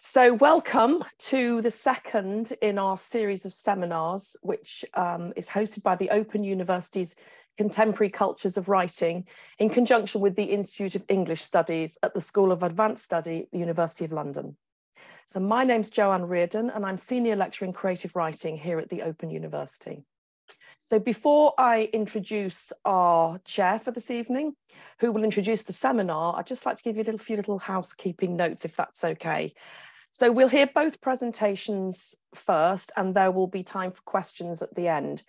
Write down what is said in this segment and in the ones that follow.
So welcome to the second in our series of seminars, which um, is hosted by the Open University's Contemporary Cultures of Writing in conjunction with the Institute of English Studies at the School of Advanced Study the University of London. So my name's Joanne Reardon and I'm Senior Lecturer in Creative Writing here at the Open University. So before I introduce our chair for this evening, who will introduce the seminar, I'd just like to give you a little few little housekeeping notes, if that's okay. So we'll hear both presentations first and there will be time for questions at the end.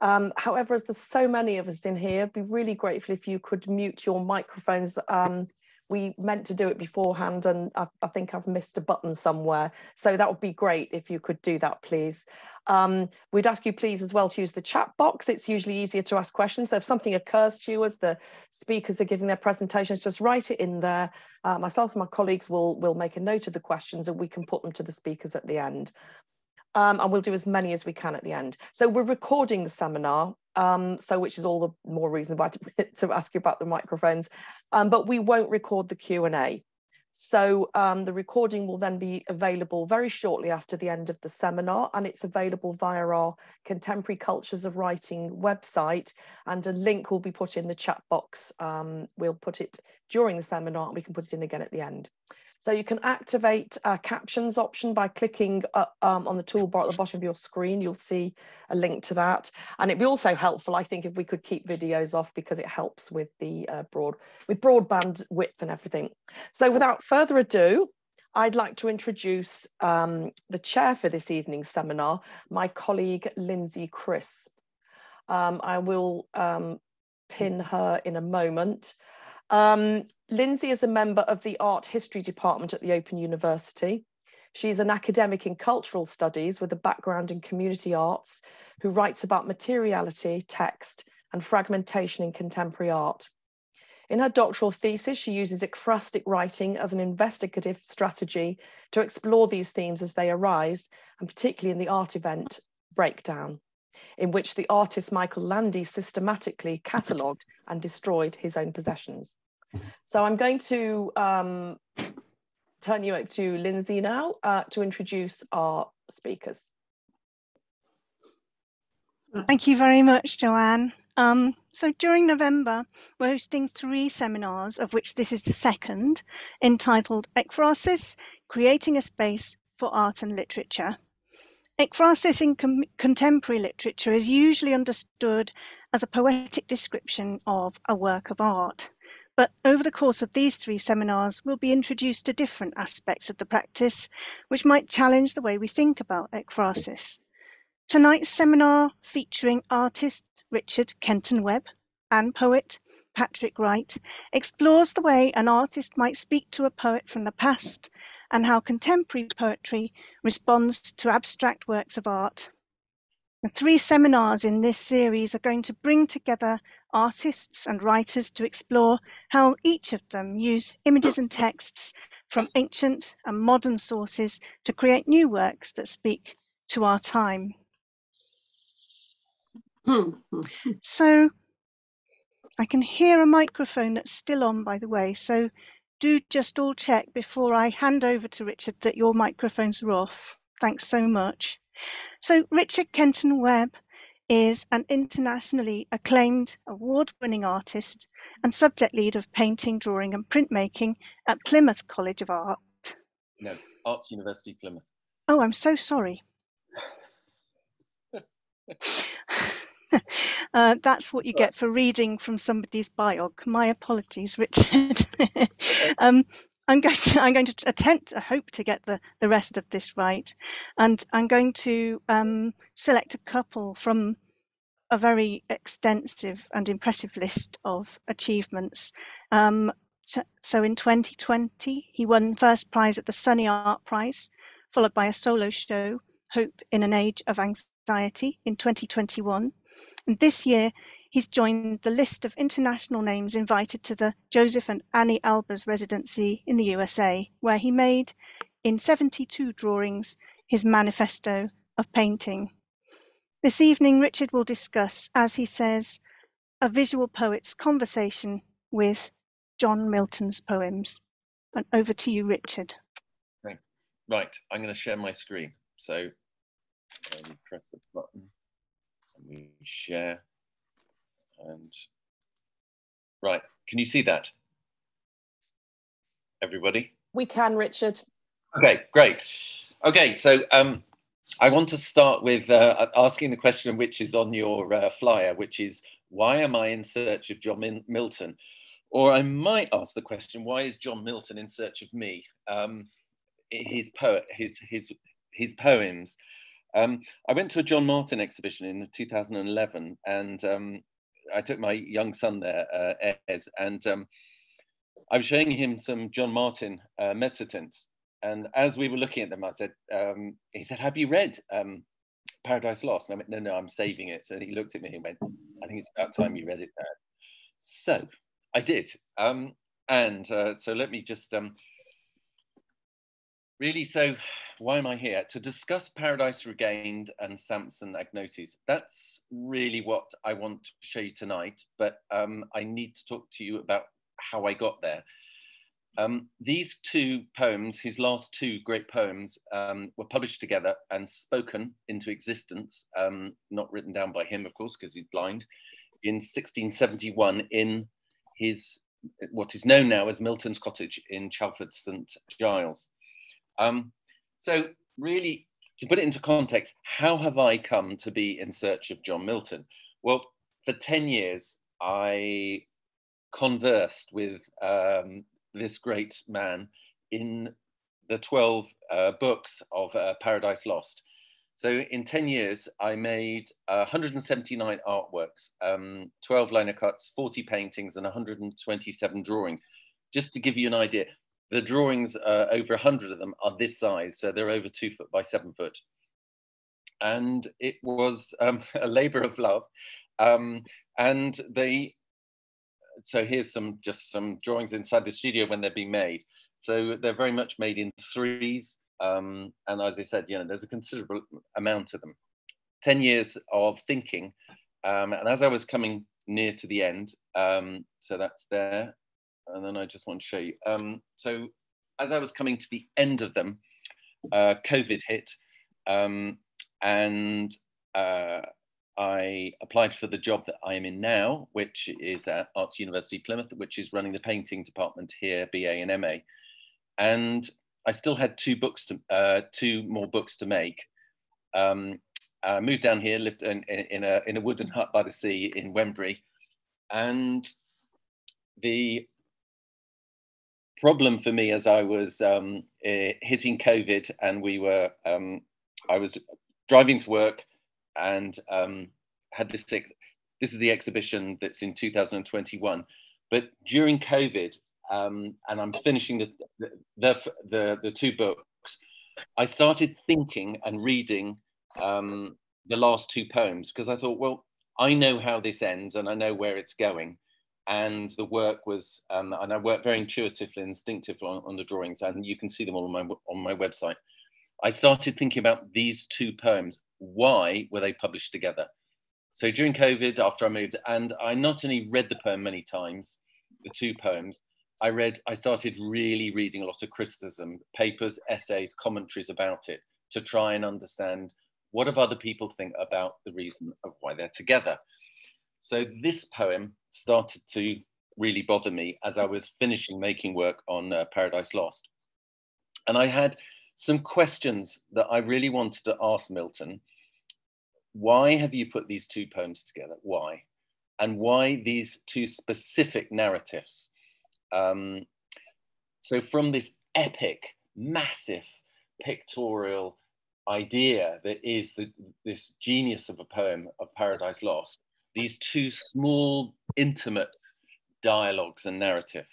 Um, however, as there's so many of us in here, I'd be really grateful if you could mute your microphones. Um, we meant to do it beforehand and I, I, think I've missed a button somewhere. So that would be great if you could do that, please. Um, we'd ask you please as well to use the chat box. It's usually easier to ask questions. So if something occurs to you as the speakers are giving their presentations, just write it in there. Uh, myself and my colleagues will, will make a note of the questions and we can put them to the speakers at the end. Um, and we'll do as many as we can at the end. So we're recording the seminar, um, so which is all the more reason why to, to ask you about the microphones, um, but we won't record the Q&A. So um, the recording will then be available very shortly after the end of the seminar and it's available via our Contemporary Cultures of Writing website and a link will be put in the chat box. Um, we'll put it during the seminar and we can put it in again at the end. So you can activate a captions option by clicking uh, um, on the toolbar at the bottom of your screen. You'll see a link to that. And it'd be also helpful, I think, if we could keep videos off because it helps with the uh, broad with broadband width and everything. So without further ado, I'd like to introduce um, the chair for this evening's seminar, my colleague Lindsay Crisp. Um, I will um, pin her in a moment. Um, Lindsay is a member of the Art History Department at the Open University. She's an academic in cultural studies with a background in community arts who writes about materiality, text, and fragmentation in contemporary art. In her doctoral thesis, she uses ekphrastic writing as an investigative strategy to explore these themes as they arise, and particularly in the art event Breakdown, in which the artist Michael Landy systematically catalogued and destroyed his own possessions. So I'm going to um, turn you over to Lindsay now uh, to introduce our speakers. Thank you very much, Joanne. Um, so during November, we're hosting three seminars, of which this is the second, entitled Ekphrasis, Creating a Space for Art and Literature. Ekphrasis in contemporary literature is usually understood as a poetic description of a work of art. But over the course of these three seminars, we'll be introduced to different aspects of the practice, which might challenge the way we think about ekphrasis. Tonight's seminar, featuring artist Richard Kenton Webb and poet Patrick Wright, explores the way an artist might speak to a poet from the past and how contemporary poetry responds to abstract works of art. The three seminars in this series are going to bring together artists and writers to explore how each of them use images and texts from ancient and modern sources to create new works that speak to our time. Hmm. so I can hear a microphone that's still on, by the way. So do just all check before I hand over to Richard that your microphones are off. Thanks so much. So Richard Kenton Webb is an internationally acclaimed award-winning artist and subject lead of painting, drawing and printmaking at Plymouth College of Art. No, Arts University Plymouth. Oh, I'm so sorry. uh, that's what you get for reading from somebody's biog. My apologies, Richard. um, I'm going to I'm going to attempt, I hope, to get the the rest of this right, and I'm going to um, select a couple from a very extensive and impressive list of achievements. Um, so in 2020, he won first prize at the Sunny Art Prize, followed by a solo show, Hope in an Age of Anxiety, in 2021. And this year, He's joined the list of international names invited to the Josef and Anni Albers residency in the USA, where he made, in 72 drawings, his manifesto of painting. This evening, Richard will discuss, as he says, a visual poet's conversation with John Milton's poems. And over to you, Richard. right, I'm going to share my screen. So um, press the button and we share. And right, can you see that? Everybody? We can, Richard. Okay, great. Okay, so um, I want to start with uh, asking the question which is on your uh, flyer, which is why am I in search of John Milton? Or I might ask the question, why is John Milton in search of me? Um, his poet, his his his poems. Um, I went to a John Martin exhibition in 2011, and um, I took my young son there, uh, Ez, and um, I was showing him some John Martin uh, mezzotints. And as we were looking at them, I said, um, he said, "Have you read um, Paradise Lost?" And I went, "No, no, I'm saving it." So he looked at me and went, "I think it's about time you read it, Dad." So I did, um, and uh, so let me just um, really, so why am I here? To discuss Paradise Regained and Samson Agonistes. That's really what I want to show you tonight, but um, I need to talk to you about how I got there. Um, these two poems, his last two great poems, um, were published together and spoken into existence, um, not written down by him, of course, because he's blind, in 1671 in his what is known now as Milton's Cottage in Chalfont St Giles. Um, so really, to put it into context, how have I come to be in search of John Milton? Well, for 10 years, I conversed with um, this great man in the 12 uh, books of uh, Paradise Lost. So in 10 years, I made uh, 179 artworks, um, 12 lino cuts, 40 paintings, and 127 drawings. Just to give you an idea, the drawings, uh, over 100 of them, are this size, so they're over two foot by seven foot. And it was um, a labor of love. Um, and they, so here's some just some drawings inside the studio when they're being made. So they're very much made in threes. Um, and as I said, you know, there's a considerable amount of them. 10 years of thinking. Um, and as I was coming near to the end, um, so that's there, and then I just want to show you. Um, so as I was coming to the end of them, uh, COVID hit, um, and uh, I applied for the job that I am in now, which is at Arts University Plymouth, which is running the painting department here, BA and MA. And I still had two books to, uh, two more books to make. Um, I moved down here, lived in, in, in, a, in a wooden hut by the sea in Wembury. And the problem for me as I was um, uh, hitting COVID and we were, um, I was driving to work and um, had this, this is the exhibition that's in 2021. But during COVID, um, and I'm finishing the, the, the, the, two books, I started thinking and reading um, the last two poems because I thought, well, I know how this ends and I know where it's going and the work was, um, and I worked very intuitively, instinctively on, on, the drawings, and you can see them all on my on my website. I started thinking about these two poems. Why were they published together? So during COVID, after I moved, and I not only read the poem many times, the two poems, I read, I started really reading a lot of criticism, papers, essays, commentaries about it to try and understand what have other people think about the reason of why they're together. So this poem started to really bother me as I was finishing making work on uh, Paradise Lost. And I had some questions that I really wanted to ask Milton. Why have you put these two poems together? Why? And why these two specific narratives? Um, so from this epic, massive pictorial idea that is the, this genius of a poem of Paradise Lost, these two small, intimate dialogues and narrative.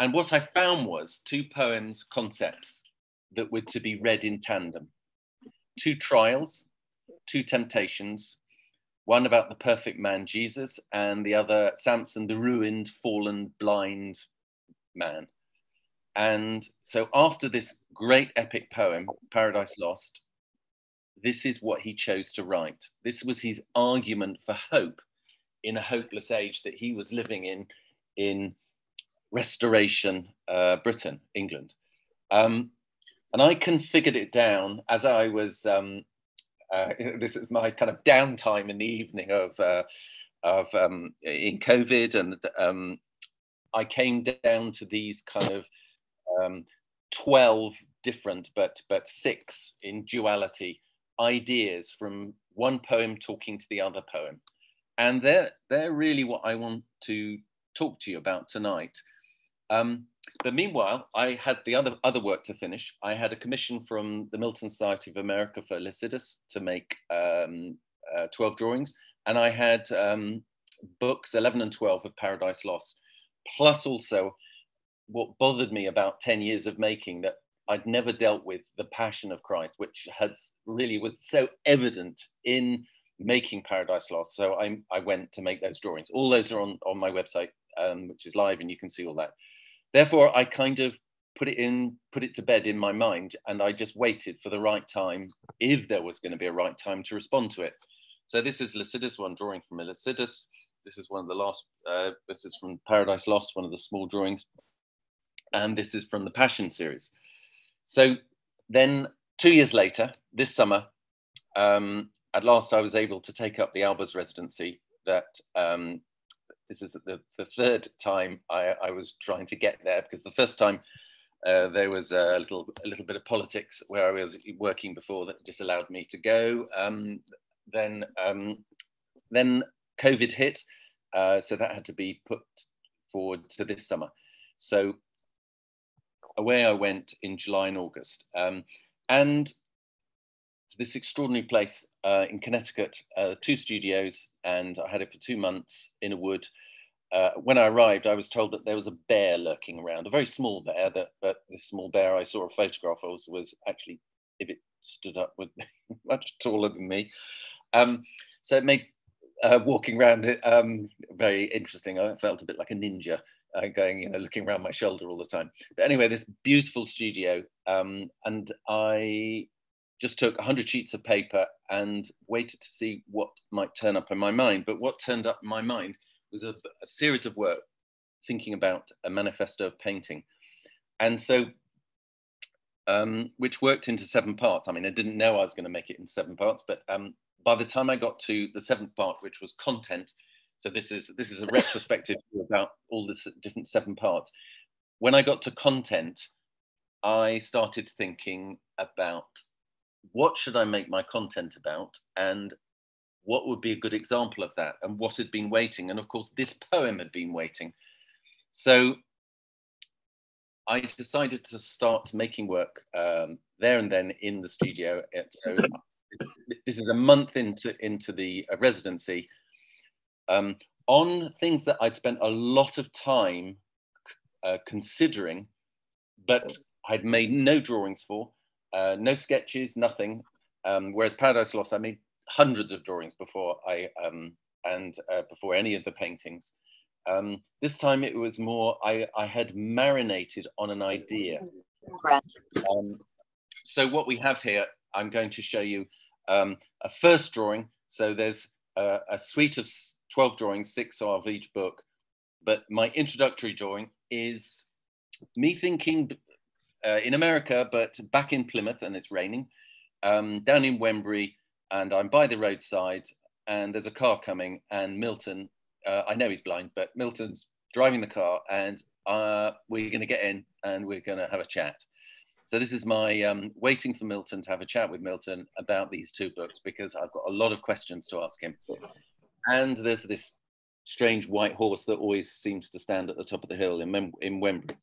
And what I found was two poems, concepts that were to be read in tandem. Two trials, two temptations, one about the perfect man, Jesus, and the other, Samson, the ruined, fallen, blind man. And so after this great epic poem, Paradise Lost, this is what he chose to write. This was his argument for hope in a hopeless age that he was living in, in Restoration uh, Britain, England. Um, and I configured it down as I was. Um, uh, this is my kind of downtime in the evening of uh, of um, in COVID, and um, I came down to these kind of um, twelve different, but but six in duality ideas from one poem talking to the other poem, and they're they're really what I want to talk to you about tonight. Um, but meanwhile, I had the other other work to finish. I had a commission from the Milton Society of America for Lycidas to make um, uh, 12 drawings, and I had um, books 11 and 12 of Paradise Lost, plus also what bothered me about 10 years of making that I'd never dealt with the passion of Christ, which has really was so evident in making Paradise Lost. So I, I went to make those drawings. All those are on, on my website, um, which is live, and you can see all that. Therefore, I kind of put it in, put it to bed in my mind, and I just waited for the right time, if there was going to be a right time to respond to it. So this is Lycidas, one drawing from Lycidas. This is one of the last, uh, this is from Paradise Lost, one of the small drawings. And this is from the Passion series. So then two years later, this summer, um, at last I was able to take up the Albers residency that um, this is the, the third time I, I, was trying to get there because the first time uh, there was a little a little bit of politics where I was working before that disallowed me to go. Um, then um, then COVID hit, uh, so that had to be put forward to this summer. So away I went in July and August, um, and this extraordinary place uh, in Connecticut, uh, two studios, and I had it for two months in a wood. Uh, when I arrived, I was told that there was a bear lurking around, a very small bear. That, but this small bear I saw a photograph of was actually, if it stood up, was much taller than me. Um, so it made uh, walking around it um, very interesting. I felt a bit like a ninja. Uh, going, you know, looking around my shoulder all the time. But anyway, this beautiful studio, um, and I just took 100 sheets of paper and waited to see what might turn up in my mind. But what turned up in my mind was a, a series of work thinking about a manifesto of painting. And so, um, which worked into seven parts. I mean, I didn't know I was going to make it in seven parts, but um, by the time I got to the seventh part, which was content, so this is this is a retrospective about all the different seven parts. When I got to content, I started thinking about what should I make my content about and what would be a good example of that and what had been waiting. And of course, this poem had been waiting. So I decided to start making work um, there and then in the studio. So this is a month into, into the uh, residency um, on things that I'd spent a lot of time uh, considering, but I'd made no drawings for uh, no sketches, nothing. Um, whereas Paradise Lost, I made hundreds of drawings before I um, and uh, before any of the paintings. Um, this time it was more I, I had marinated on an idea. Um, so what we have here, I'm going to show you um, a first drawing. So there's a, a suite of 12 drawings, six of each book. But my introductory drawing is me thinking uh, in America, but back in Plymouth, and it's raining, um, down in Wembury, and I'm by the roadside, and there's a car coming, and Milton, uh, I know he's blind, but Milton's driving the car, and uh, we're going to get in, and we're going to have a chat. So this is my um, waiting for Milton to have a chat with Milton about these two books because I've got a lot of questions to ask him. And there's this strange white horse that always seems to stand at the top of the hill in, in Wembury.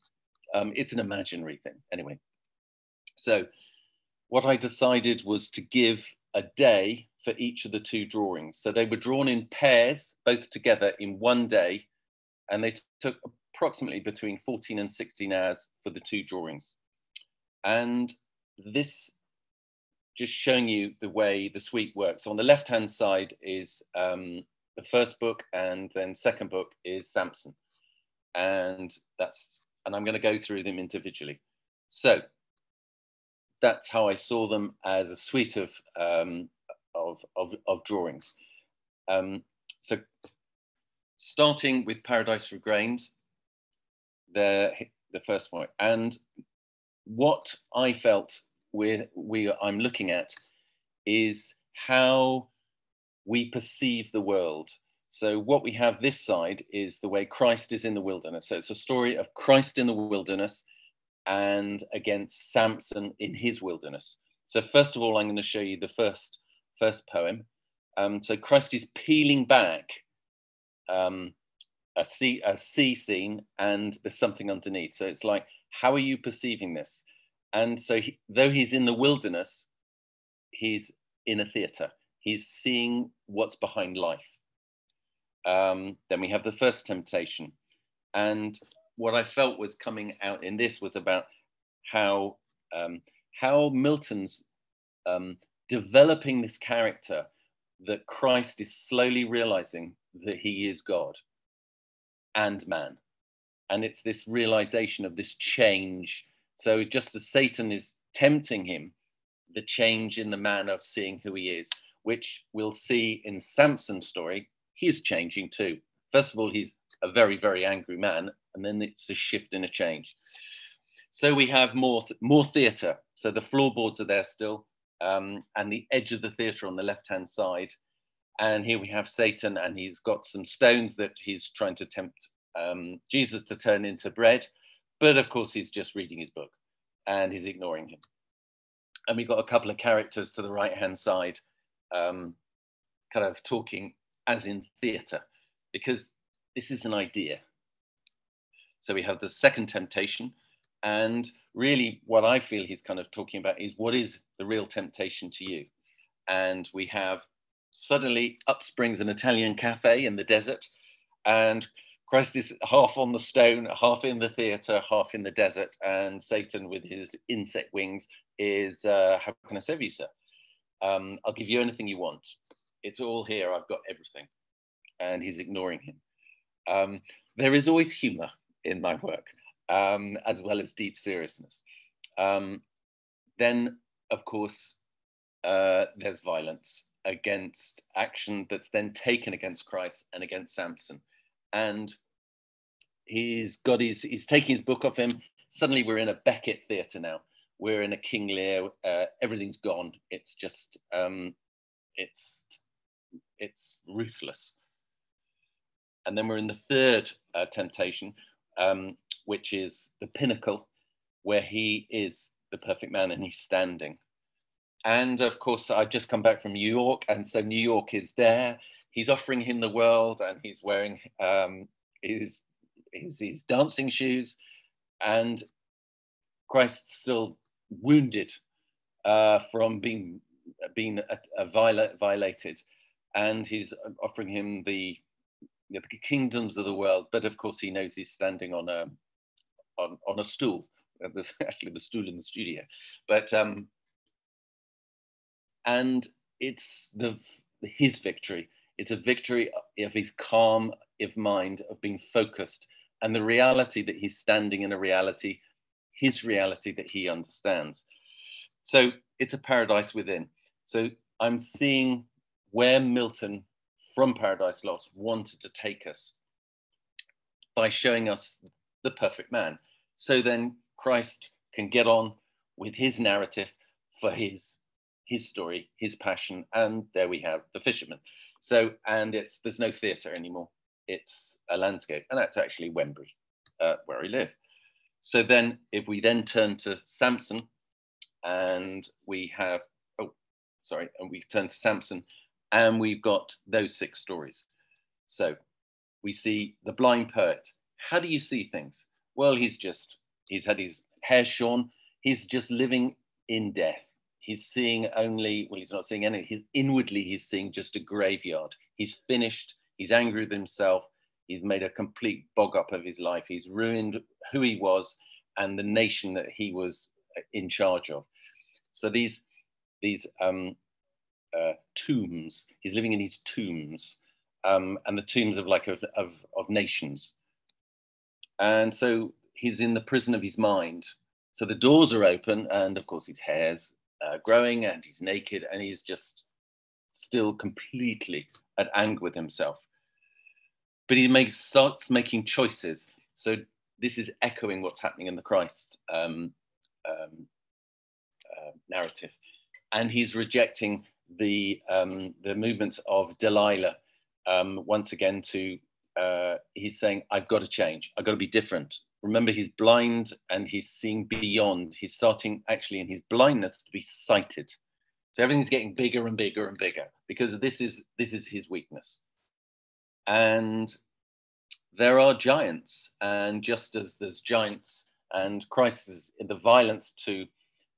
Um, it's an imaginary thing. Anyway, so what I decided was to give a day for each of the two drawings. So they were drawn in pairs, both together in one day, and they took approximately between 14 and 16 hours for the two drawings. And this just showing you the way the suite works. So on the left-hand side is um, the first book, and then second book is Samson. And that's and I'm going to go through them individually. So that's how I saw them as a suite of, um, of, of, of, drawings. Um, so starting with Paradise Regained, the, the first one, and what I felt we I'm looking at is how we perceive the world. So what we have this side is the way Christ is in the wilderness. So it's a story of Christ in the wilderness and against Samson in his wilderness. So first of all, I'm going to show you the first first poem. Um, so Christ is peeling back um, a sea a sea scene, and there's something underneath. So it's like, how are you perceiving this? And so, he, though he's in the wilderness, he's in a theatre. He's seeing what's behind life. Um, then we have the first temptation, and what I felt was coming out in this was about how um, how Milton's um, developing this character that Christ is slowly realizing that he is God and man. And it's this realization of this change. So just as Satan is tempting him, the change in the man of seeing who he is, which we'll see in Samson's story, he's changing too. First of all, he's a very, very angry man, and then it's a shift and a change. So we have more more theatre. So the floorboards are there still, um, and the edge of the theatre on the left hand side. And here we have Satan, and he's got some stones that he's trying to tempt um, Jesus to turn into bread. But of course, he's just reading his book and he's ignoring him. And we've got a couple of characters to the right hand side, um, kind of talking as in theatre because this is an idea. So we have the second temptation. And really, what I feel he's kind of talking about is what is the real temptation to you? And we have suddenly up springs an Italian cafe in the desert, and Christ is half on the stone, half in the theatre, half in the desert, and Satan with his insect wings is, uh, how can I serve you, sir? Um, I'll give you anything you want. It's all here. I've got everything and he's ignoring him. Um, there is always humor in my work, um, as well as deep seriousness. Um, then, of course, uh, there's violence against action that's then taken against Christ and against Samson. And he's got his, he's taking his book off him. Suddenly we're in a Beckett theatre now. We're in a King Lear. Uh, everything's gone. It's just, um, it's, it's ruthless. And then we're in the third uh, temptation, um, which is the pinnacle, where he is the perfect man and he's standing. And of course, I've just come back from New York, and so New York is there. He's offering him the world, and he's wearing um, his, his, his dancing shoes, and Christ's still wounded uh, from being being a, viola, violated, and he's offering him the you know, the kingdoms of the world. But of course, he knows he's standing on a on, on a stool. There's actually the stool in the studio, but um, and it's the his victory. It's a victory of his calm of mind, of being focused, and the reality that he's standing in a reality, his reality that he understands. So it's a paradise within. So I'm seeing where Milton from Paradise Lost wanted to take us by showing us the perfect man. So then Christ can get on with his narrative for his his story, his passion, and there we have the fisherman. So and it's there's no theatre anymore. It's a landscape, and that's actually Wembury, uh, where I live. So then, if we then turn to Samson, and we have oh, sorry, and we turn to Samson, and we've got those six stories. So we see the blind poet. How do you see things? Well, he's just, he's had his hair shorn. He's just living in death. He's seeing only, well, he's not seeing any, he's, inwardly, he's seeing just a graveyard. He's finished. He's angry with himself. He's made a complete bog up of his life. He's ruined who he was and the nation that he was in charge of. So these, these um, uh, tombs. He's living in these tombs, um, and the tombs of like of, of, of nations. And so he's in the prison of his mind. So the doors are open, and of course his hair's uh, growing, and he's naked, and he's just still completely at anger with himself. But he makes starts making choices. So this is echoing what's happening in the Christ um, um, uh, narrative, and he's rejecting the um, the movements of Delilah um, once again. To uh, he's saying, "I've got to change. I've got to be different." Remember, he's blind and he's seeing beyond. He's starting actually in his blindness to be sighted. So everything's getting bigger and bigger and bigger because this is this is his weakness. And there are giants, and just as there's giants, and Christ is the violence to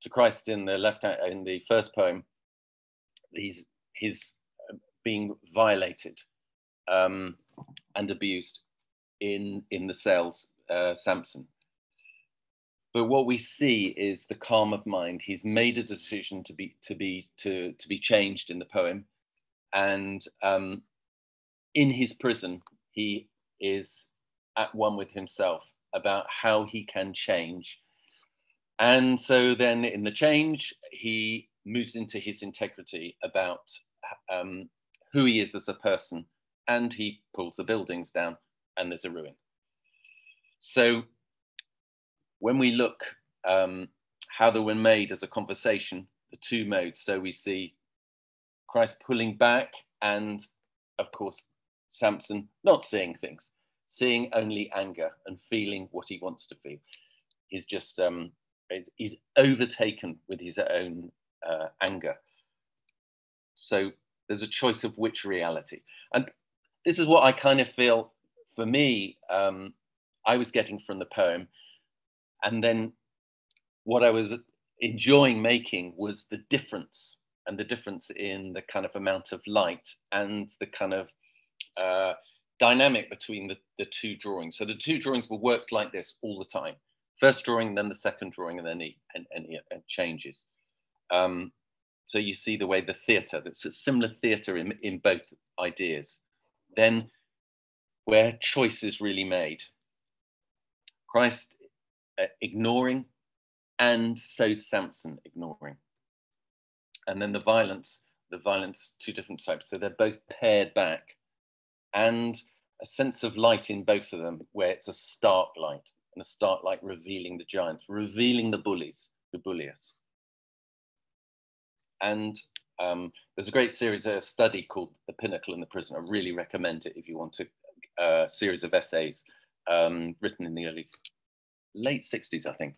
to Christ in the left in the first poem, he's he's being violated um, and abused in in the cells, uh, Samson. But what we see is the calm of mind. He's made a decision to be to be to to be changed in the poem, and um, in his prison, he is at one with himself about how he can change. And so then in the change, he moves into his integrity about um, who he is as a person, and he pulls the buildings down, and there's a ruin. So when we look um, how they were made as a conversation, the two modes, so we see Christ pulling back, and of course, Samson not seeing things, seeing only anger and feeling what he wants to feel. He's just um, he's overtaken with his own uh, anger. So there's a choice of which reality, and this is what I kind of feel for me. Um, I was getting from the poem, and then what I was enjoying making was the difference and the difference in the kind of amount of light and the kind of uh, dynamic between the, the two drawings. So the two drawings were worked like this all the time. First drawing, then the second drawing, and then the and, and, and changes. Um, so you see the way the theatre, that's a similar theatre in, in both ideas. Then where choice is really made. Christ uh, ignoring and so Samson ignoring. And then the violence, the violence, two different types. So they're both paired back and a sense of light in both of them where it's a stark light and a stark light revealing the giants, revealing the bullies who bully us. And um, there's a great series, a study called The Pinnacle and the Prison. I really recommend it if you want a uh, series of essays um, written in the early, late 60s, I think.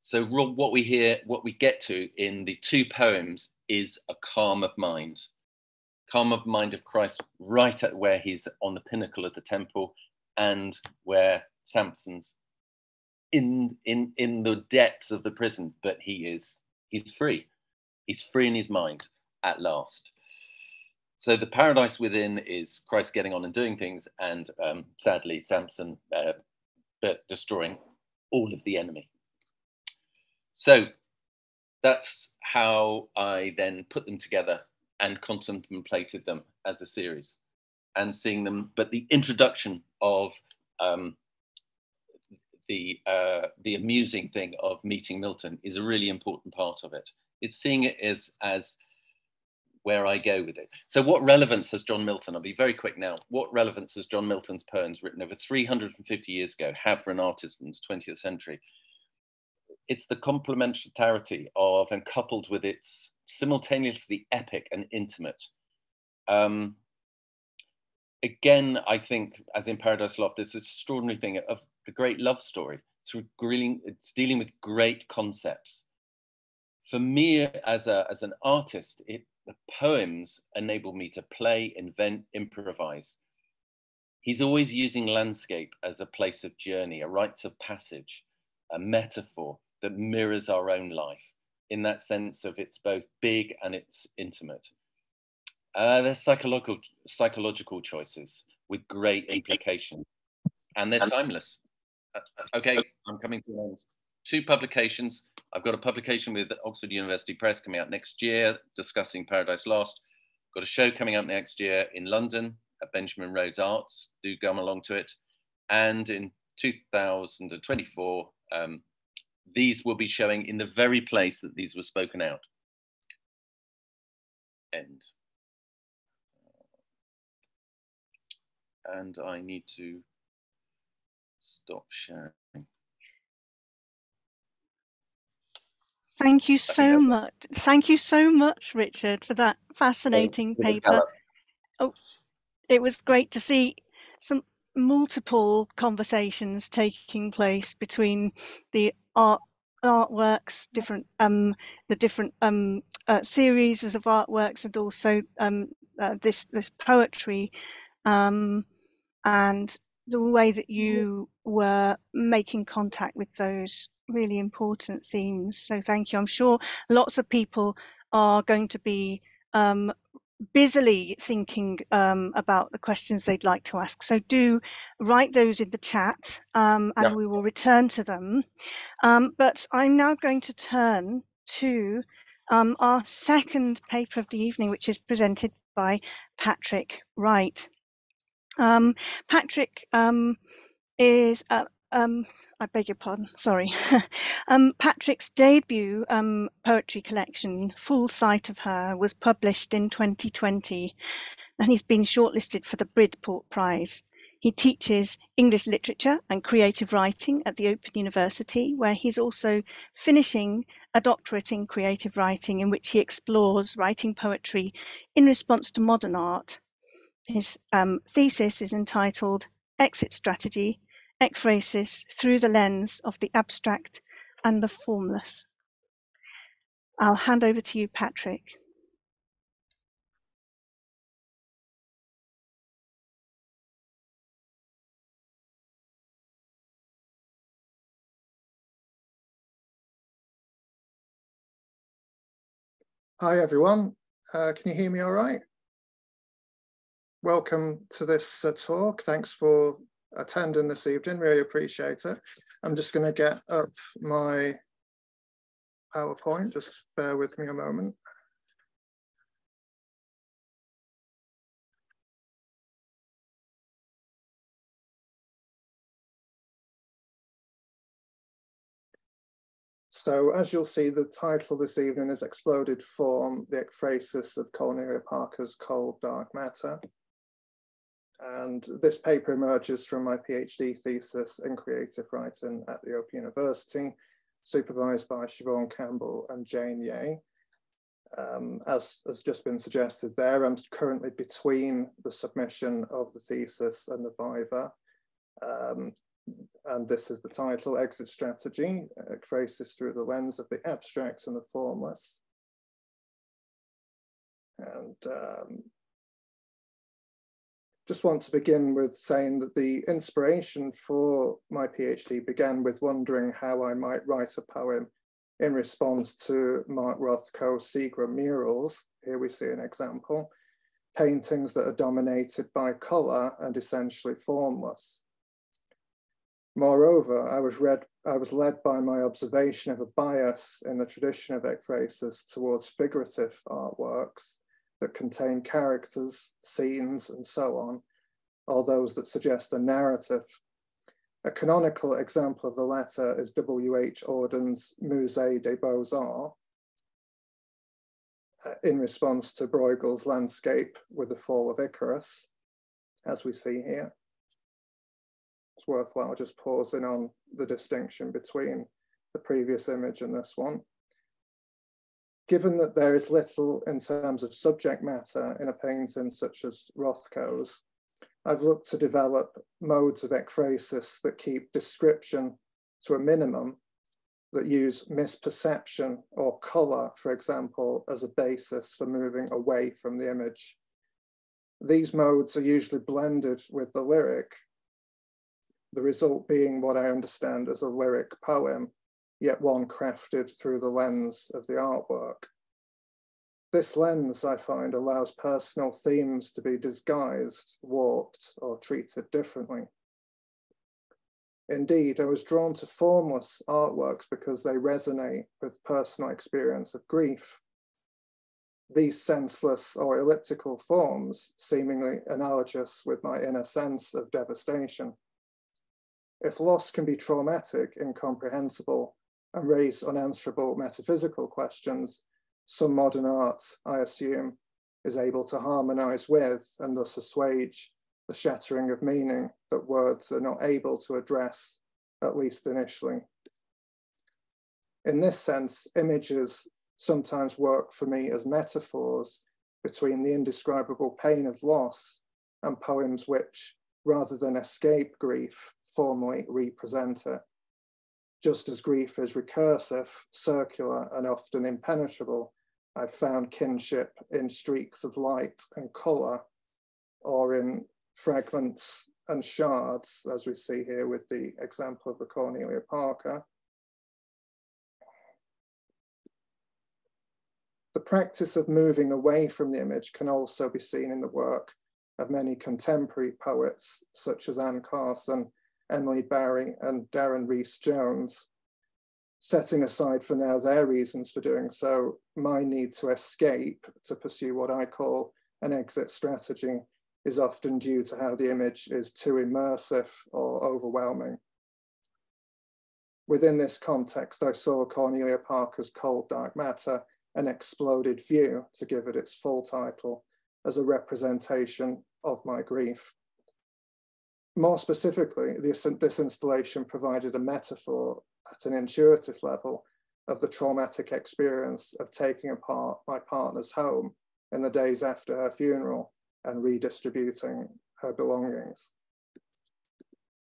So what we hear, what we get to in the two poems is a calm of mind calm of mind of Christ right at where he's on the pinnacle of the temple and where Samson's in in in the depths of the prison, but he is he's free. He's free in his mind at last. So the paradise within is Christ getting on and doing things, and um, sadly Samson uh, destroying all of the enemy. So that's how I then put them together and contemplated them as a series and seeing them. But the introduction of um, the uh, the amusing thing of meeting Milton is a really important part of it. It's seeing it as as where I go with it. So, what relevance has John Milton? I'll be very quick now. What relevance has John Milton's poems, written over 350 years ago, have for an artist in the 20th century? It's the complementarity of and coupled with its simultaneously epic and intimate. Um, again, I think, as in Paradise Lost, this extraordinary thing of the great love story. It's, really, it's dealing with great concepts. For me, as, a, as an artist, it, the poems enable me to play, invent, improvise. He's always using landscape as a place of journey, a rites of passage, a metaphor that mirrors our own life in that sense of it's both big and it's intimate. Uh, they're psychological psychological choices with great implications, and they're timeless. Uh, uh, okay, I'm coming to the end. Two publications. I've got a publication with Oxford University Press coming out next year discussing Paradise Lost. Got a show coming up next year in London at Benjamin Rhodes Arts. Do come along to it. And in 2024, um, these will be showing in the very place that these were spoken out. End. And I need to stop sharing. Thank you so much. Thank you so much, Richard, for that fascinating paper. Oh, it was great to see some multiple conversations taking place between the art artworks, different um, the different um, uh, series of artworks, and also um, uh, this this poetry, um, and the way that you were making contact with those really important themes. So thank you. I'm sure lots of people are going to be um, busily thinking um, about the questions they'd like to ask. So do write those in the chat um, and yeah. we will return to them. Um, but I'm now going to turn to um, our second paper of the evening, which is presented by Patrick Wright. Um, Patrick um, is uh, um, I beg your pardon, sorry. um, Patrick's debut um, poetry collection, Full Sight of Her, was published in 2020 and he's been shortlisted for the Bridport Prize. He teaches English literature and creative writing at the Open University, where he's also finishing a doctorate in creative writing, in which he explores writing poetry in response to modern art. His um, thesis is entitled Exit Strategy ekphrasis through the lens of the abstract and the formless. I'll hand over to you, Patrick. Hi, everyone. Uh, can you hear me all right? Welcome to this uh, talk. Thanks for attending this evening. Really appreciate it. I'm just going to get up my PowerPoint. Just bear with me a moment. So as you'll see, the title this evening is Exploded Form, the Ekphrasis of Cornelia Parker's Cold Dark Matter. And this paper emerges from my PhD thesis in creative writing at the Open University, supervised by Siobhan Campbell and Jane Yeh. Um, as has just been suggested there, I'm currently between the submission of the thesis and the Viva. Um, and this is the title, Exit Strategy, Ekphrasis through the lens of the abstract and the formless. And um, just want to begin with saying that the inspiration for my PhD began with wondering how I might write a poem in response to Mark Rothko's Seagram murals. Here we see an example, paintings that are dominated by color and essentially formless. Moreover, I was, read, I was led by my observation of a bias in the tradition of ekphrasis towards figurative artworks that contain characters, scenes, and so on, are those that suggest a narrative. A canonical example of the latter is W.H. Auden's Musée des Beaux-Arts, uh, in response to Bruegel's landscape with the fall of Icarus, as we see here. It's worthwhile just pausing on the distinction between the previous image and this one given that there is little in terms of subject matter in a painting such as Rothko's, I've looked to develop modes of ekphrasis that keep description to a minimum, that use misperception or color, for example, as a basis for moving away from the image. These modes are usually blended with the lyric, the result being what I understand as a lyric poem, yet one crafted through the lens of the artwork. This lens, I find, allows personal themes to be disguised, warped, or treated differently. Indeed, I was drawn to formless artworks because they resonate with personal experience of grief. These senseless or elliptical forms, seemingly analogous with my inner sense of devastation. If loss can be traumatic, incomprehensible, and raise unanswerable metaphysical questions, some modern art, I assume, is able to harmonize with and thus assuage the shattering of meaning that words are not able to address, at least initially. In this sense, images sometimes work for me as metaphors between the indescribable pain of loss and poems which, rather than escape grief, formally represent it. Just as grief is recursive, circular, and often impenetrable, I've found kinship in streaks of light and colour or in fragments and shards, as we see here with the example of the Cornelia Parker. The practice of moving away from the image can also be seen in the work of many contemporary poets, such as Anne Carson, Emily Berry, and Darren Reese Jones. Setting aside for now their reasons for doing so, my need to escape to pursue what I call an exit strategy is often due to how the image is too immersive or overwhelming. Within this context, I saw Cornelia Parker's Cold Dark Matter, an exploded view, to give it its full title, as a representation of my grief. More specifically, this, this installation provided a metaphor at an intuitive level of the traumatic experience of taking apart my partner's home in the days after her funeral and redistributing her belongings.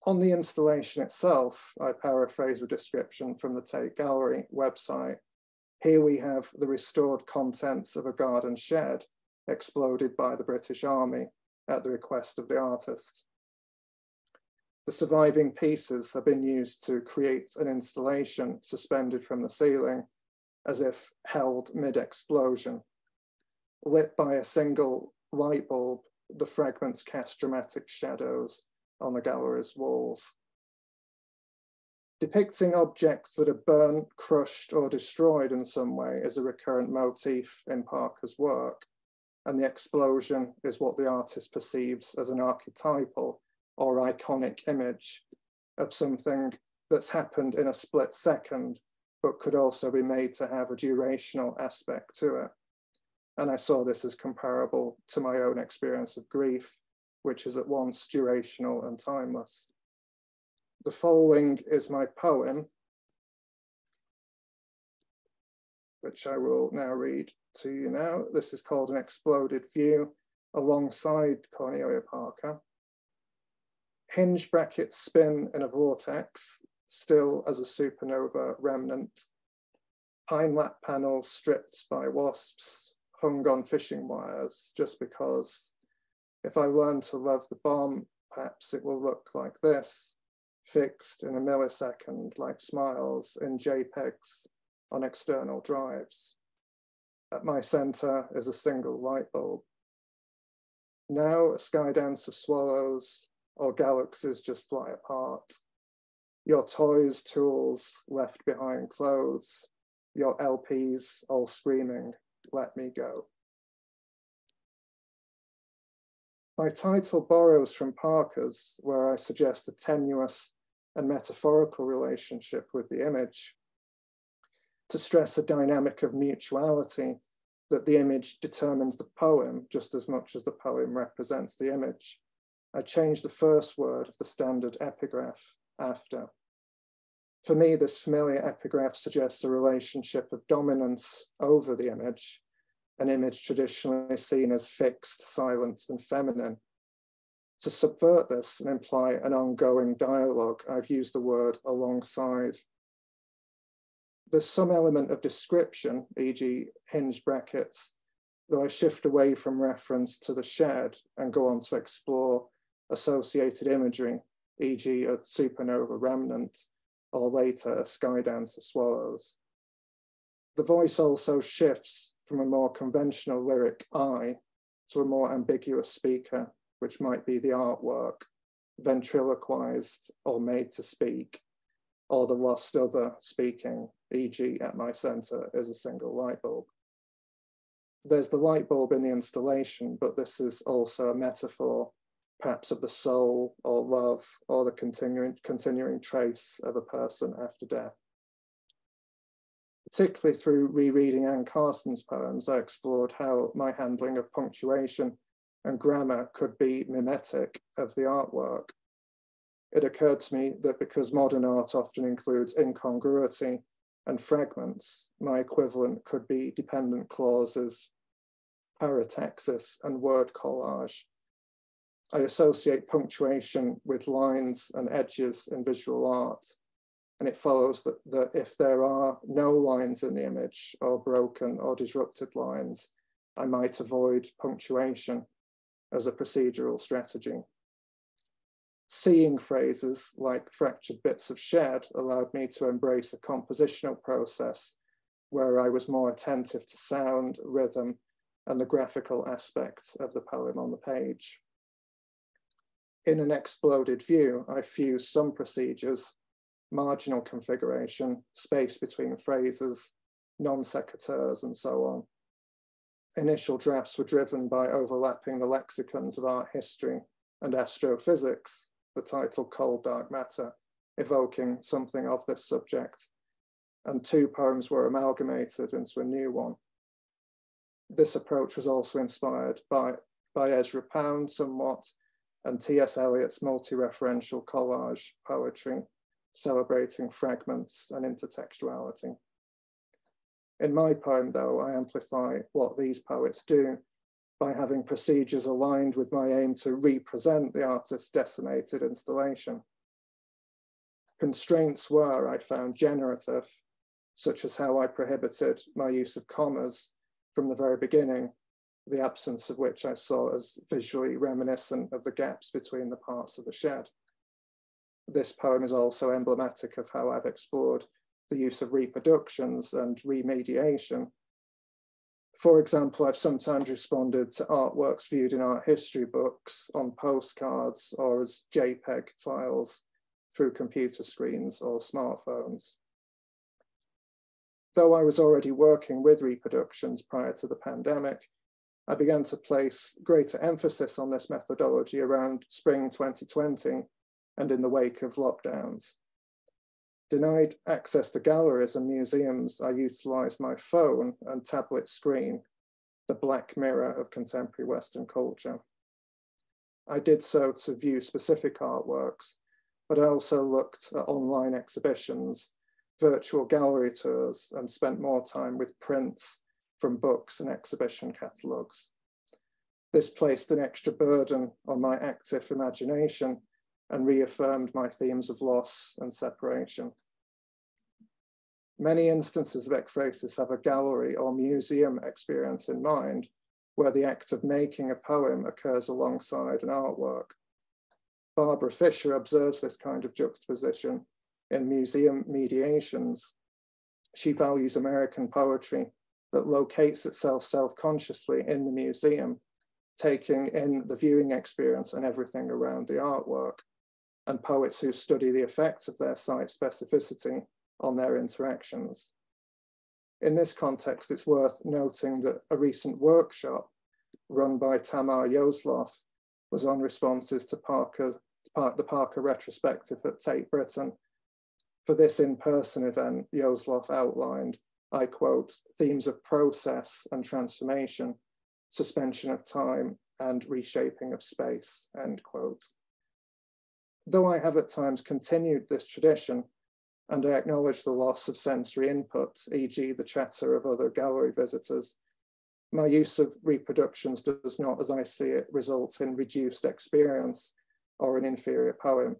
On the installation itself, I paraphrase a description from the Tate Gallery website. Here we have the restored contents of a garden shed exploded by the British Army at the request of the artist. The surviving pieces have been used to create an installation suspended from the ceiling as if held mid-explosion. Lit by a single light bulb, the fragments cast dramatic shadows on the gallery's walls. Depicting objects that are burnt, crushed, or destroyed in some way is a recurrent motif in Parker's work, and the explosion is what the artist perceives as an archetypal or iconic image of something that's happened in a split second, but could also be made to have a durational aspect to it. And I saw this as comparable to my own experience of grief, which is at once durational and timeless. The following is my poem, which I will now read to you now. This is called An Exploded View alongside Cornelia Parker. Hinge brackets spin in a vortex, still as a supernova remnant. Pine lap panels stripped by wasps, hung on fishing wires just because if I learn to love the bomb, perhaps it will look like this, fixed in a millisecond like smiles in JPEGs on external drives. At my center is a single light bulb. Now a sky dance of swallows or galaxies just fly apart. Your toys, tools, left behind clothes, your LPs all screaming, let me go. My title borrows from Parker's, where I suggest a tenuous and metaphorical relationship with the image, to stress a dynamic of mutuality that the image determines the poem just as much as the poem represents the image. I changed the first word of the standard epigraph after. For me, this familiar epigraph suggests a relationship of dominance over the image, an image traditionally seen as fixed, silent, and feminine. To subvert this and imply an ongoing dialogue, I've used the word alongside. There's some element of description, e.g., hinge brackets, though I shift away from reference to the shed and go on to explore associated imagery, e.g., a supernova remnant or later a sky dance of swallows. The voice also shifts from a more conventional lyric I to a more ambiguous speaker, which might be the artwork, ventriloquized or made to speak, or the lost other speaking, e.g. at my center is a single light bulb. There's the light bulb in the installation, but this is also a metaphor perhaps of the soul or love or the continuing, continuing trace of a person after death. Particularly through rereading Anne Carson's poems, I explored how my handling of punctuation and grammar could be mimetic of the artwork. It occurred to me that because modern art often includes incongruity and fragments, my equivalent could be dependent clauses, parataxis, and word collage. I associate punctuation with lines and edges in visual art, and it follows that, that if there are no lines in the image or broken or disrupted lines, I might avoid punctuation as a procedural strategy. Seeing phrases like fractured bits of shed allowed me to embrace a compositional process where I was more attentive to sound, rhythm, and the graphical aspects of the poem on the page. In an exploded view, I fused some procedures, marginal configuration, space between phrases, non sequiturs, and so on. Initial drafts were driven by overlapping the lexicons of art history and astrophysics, the title Cold Dark Matter, evoking something of this subject, and two poems were amalgamated into a new one. This approach was also inspired by, by Ezra Pound somewhat, and T.S. Eliot's multi-referential collage poetry, celebrating fragments and intertextuality. In my poem, though, I amplify what these poets do by having procedures aligned with my aim to represent the artist's decimated installation. Constraints were, I found, generative, such as how I prohibited my use of commas from the very beginning, the absence of which I saw as visually reminiscent of the gaps between the parts of the shed. This poem is also emblematic of how I've explored the use of reproductions and remediation for example, I've sometimes responded to artworks viewed in art history books on postcards or as JPEG files through computer screens or smartphones. Though I was already working with reproductions prior to the pandemic, I began to place greater emphasis on this methodology around spring 2020 and in the wake of lockdowns. Denied access to galleries and museums, I utilised my phone and tablet screen, the black mirror of contemporary Western culture. I did so to view specific artworks, but I also looked at online exhibitions, virtual gallery tours, and spent more time with prints from books and exhibition catalogues. This placed an extra burden on my active imagination and reaffirmed my themes of loss and separation. Many instances of ekphrasis have a gallery or museum experience in mind, where the act of making a poem occurs alongside an artwork. Barbara Fischer observes this kind of juxtaposition in museum mediations. She values American poetry that locates itself self-consciously in the museum, taking in the viewing experience and everything around the artwork, and poets who study the effects of their site specificity on their interactions. In this context, it's worth noting that a recent workshop run by Tamar Yoseloff was on responses to Parker, the Parker retrospective at Tate Britain. For this in-person event, Yoseloff outlined, I quote, themes of process and transformation, suspension of time, and reshaping of space, end quote. Though I have at times continued this tradition, and I acknowledge the loss of sensory input, e.g. the chatter of other gallery visitors. My use of reproductions does not, as I see it, result in reduced experience or an inferior poem.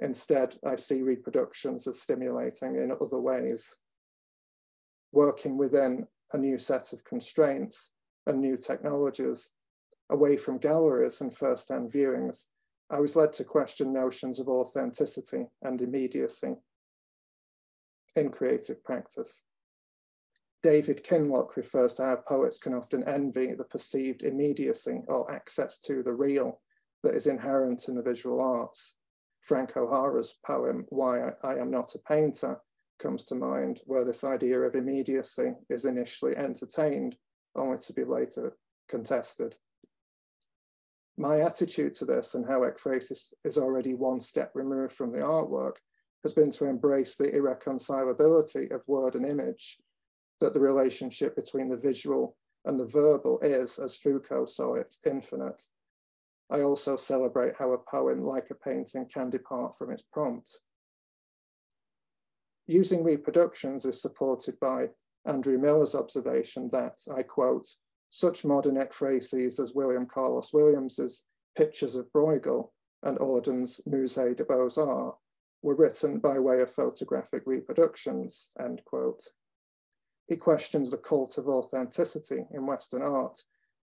Instead, I see reproductions as stimulating in other ways. Working within a new set of constraints and new technologies, away from galleries and first-hand viewings, I was led to question notions of authenticity and immediacy in creative practice. David Kinloch refers to how poets can often envy the perceived immediacy or access to the real that is inherent in the visual arts. Frank O'Hara's poem, Why I Am Not a Painter, comes to mind, where this idea of immediacy is initially entertained, only to be later contested. My attitude to this and how ekphrasis is already one step removed from the artwork has been to embrace the irreconcilability of word and image, that the relationship between the visual and the verbal is, as Foucault saw it, infinite. I also celebrate how a poem, like a painting, can depart from its prompt. Using reproductions is supported by Andrew Miller's observation that, I quote, such modern ekphrases as William Carlos Williams's Pictures of Bruegel and Auden's Musée des Beaux-Arts were written by way of photographic reproductions, end quote. He questions the cult of authenticity in Western art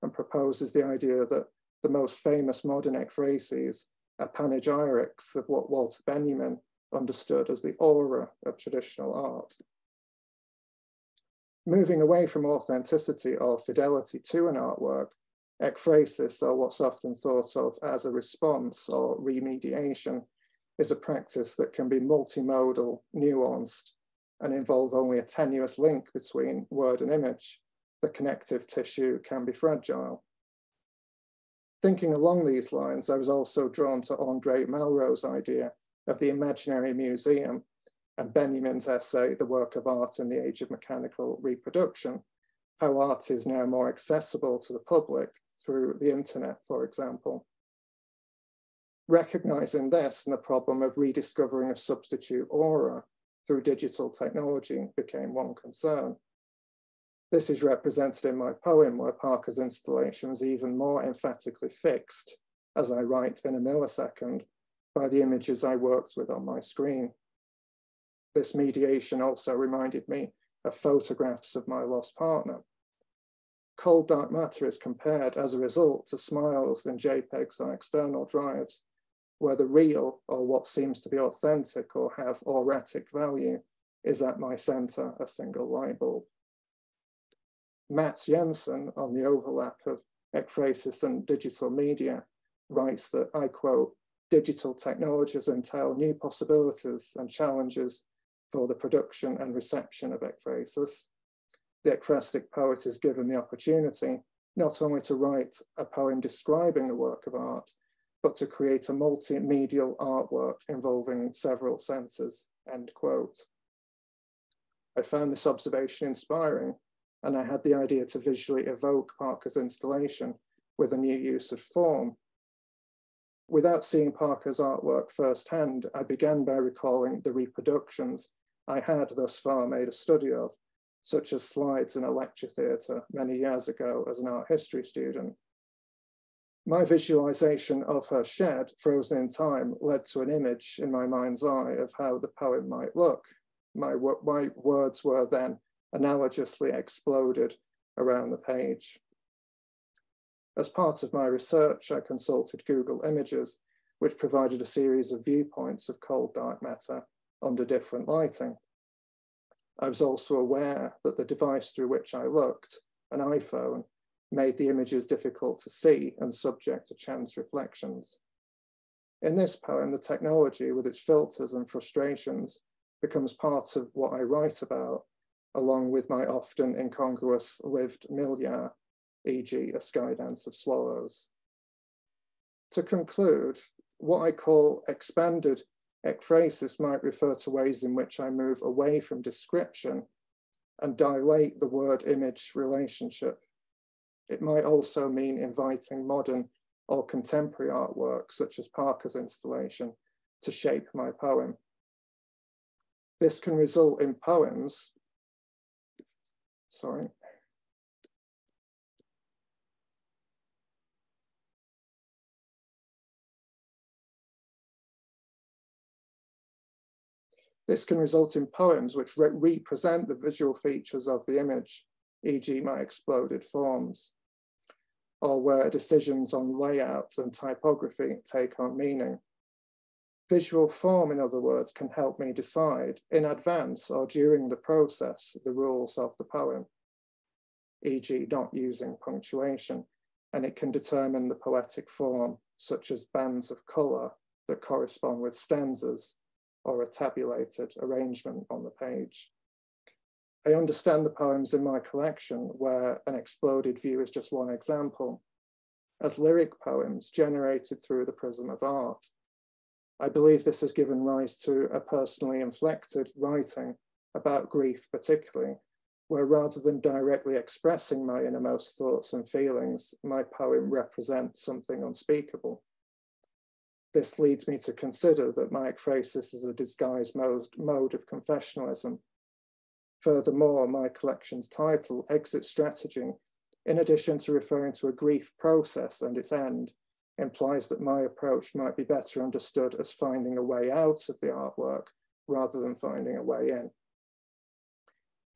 and proposes the idea that the most famous modern ekphrases are panegyrics of what Walter Benjamin understood as the aura of traditional art. Moving away from authenticity or fidelity to an artwork, ekphrasis, or what's often thought of as a response or remediation, is a practice that can be multimodal, nuanced, and involve only a tenuous link between word and image. The connective tissue can be fragile. Thinking along these lines, I was also drawn to Andre Malraux's idea of the imaginary museum and Benjamin's essay, The Work of Art in the Age of Mechanical Reproduction, how art is now more accessible to the public through the internet, for example. Recognizing this and the problem of rediscovering a substitute aura through digital technology became one concern. This is represented in my poem where Parker's installation was even more emphatically fixed, as I write in a millisecond, by the images I worked with on my screen. This mediation also reminded me of photographs of my lost partner. Cold dark matter is compared as a result to smiles and JPEGs on external drives, where the real or what seems to be authentic or have auratic value is at my center a single light bulb. Mats Jensen on the overlap of ekphrasis and digital media writes that, I quote, digital technologies entail new possibilities and challenges for the production and reception of ekphrasis. The ekphrastic poet is given the opportunity not only to write a poem describing a work of art, but to create a multimedial artwork involving several senses, end quote. I found this observation inspiring, and I had the idea to visually evoke Parker's installation with a new use of form. Without seeing Parker's artwork firsthand, I began by recalling the reproductions I had thus far made a study of, such as slides in a lecture theatre many years ago as an art history student. My visualization of her shed, frozen in time, led to an image in my mind's eye of how the poem might look. My, my words were then analogously exploded around the page. As part of my research, I consulted Google Images, which provided a series of viewpoints of cold dark matter under different lighting. I was also aware that the device through which I looked, an iPhone, made the images difficult to see and subject to chance reflections. In this poem, the technology with its filters and frustrations becomes part of what I write about, along with my often incongruous lived milieu, e.g. a sky dance of swallows. To conclude, what I call expanded Ekphrasis might refer to ways in which I move away from description and dilate the word image relationship. It might also mean inviting modern or contemporary artwork, such as Parker's installation, to shape my poem. This can result in poems, sorry, This can result in poems which re represent the visual features of the image, e.g. my exploded forms, or where decisions on layout and typography take on meaning. Visual form, in other words, can help me decide in advance or during the process the rules of the poem, e.g. not using punctuation, and it can determine the poetic form, such as bands of colour that correspond with stanzas or a tabulated arrangement on the page. I understand the poems in my collection where an exploded view is just one example, as lyric poems generated through the prism of art. I believe this has given rise to a personally inflected writing about grief particularly, where rather than directly expressing my innermost thoughts and feelings, my poem represents something unspeakable. This leads me to consider that my ekphrasis is a disguised mode, mode of confessionalism. Furthermore, my collection's title, Exit Strategy, in addition to referring to a grief process and its end, implies that my approach might be better understood as finding a way out of the artwork rather than finding a way in.